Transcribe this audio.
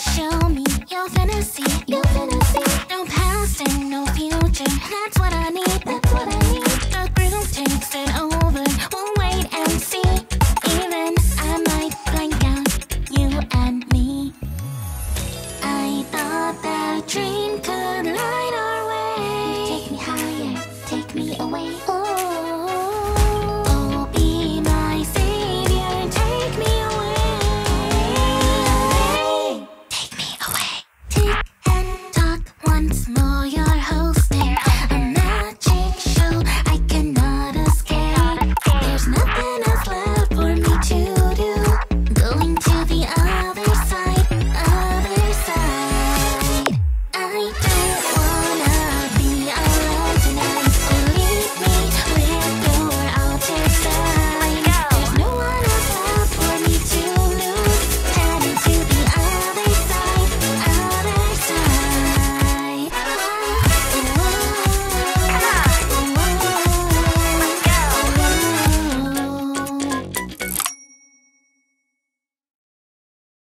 show me your fantasy. Your fantasy. No past and no future. That's what I need.